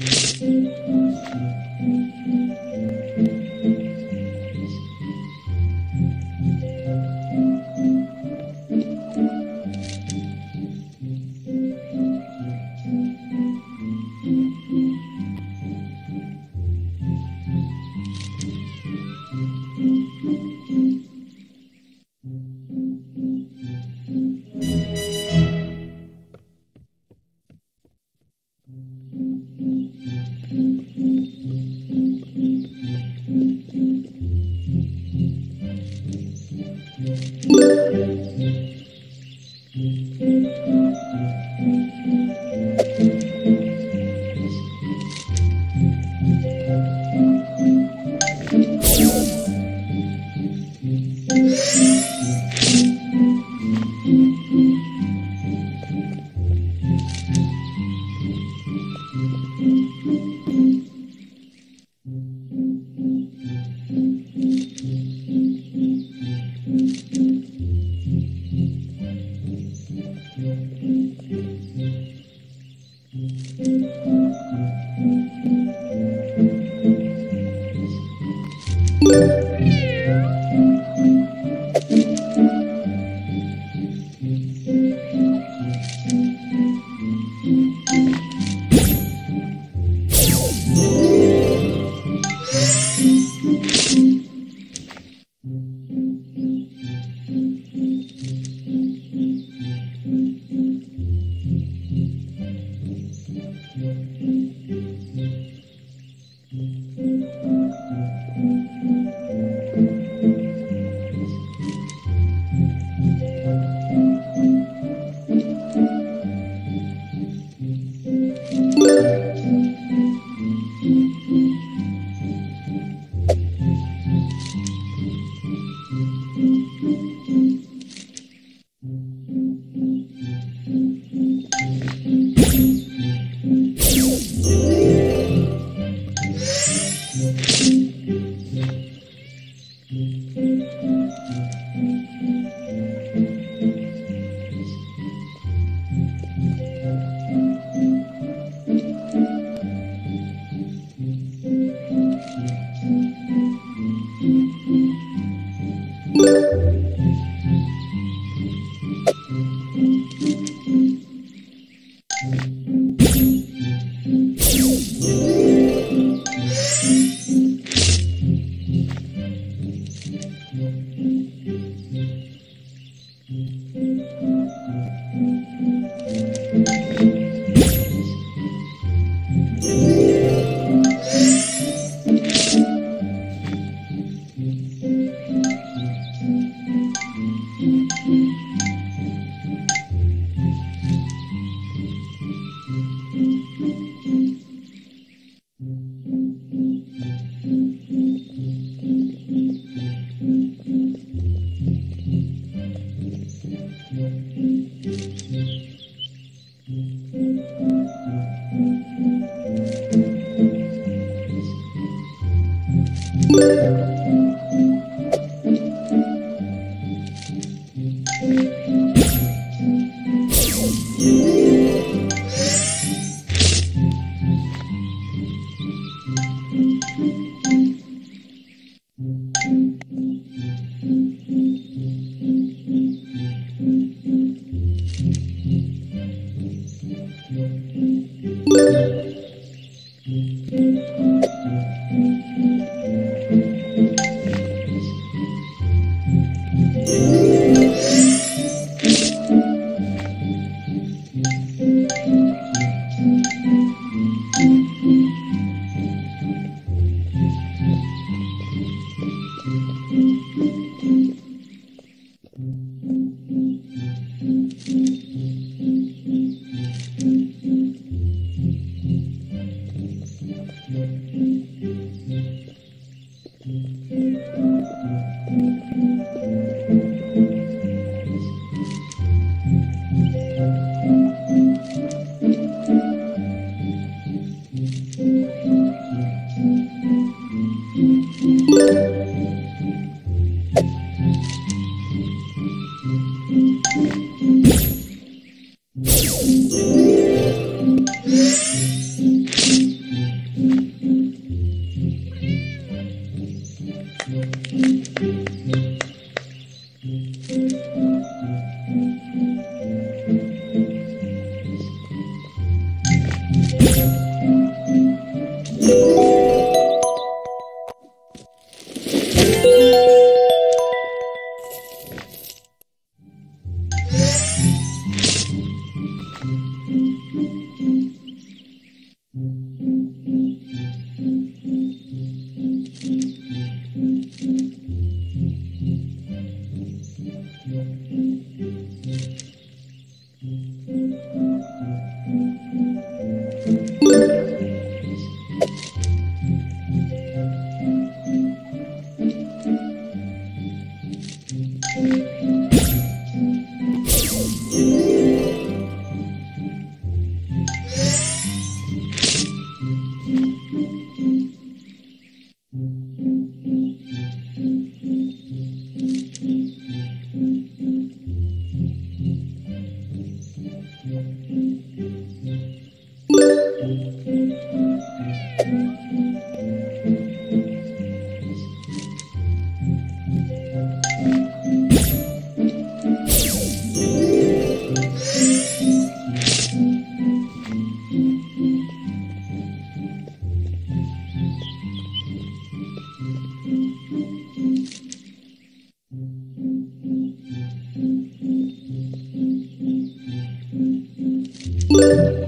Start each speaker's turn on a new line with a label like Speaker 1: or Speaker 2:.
Speaker 1: Thank you. Música Música Thank you. Thank you. Música Música thank you.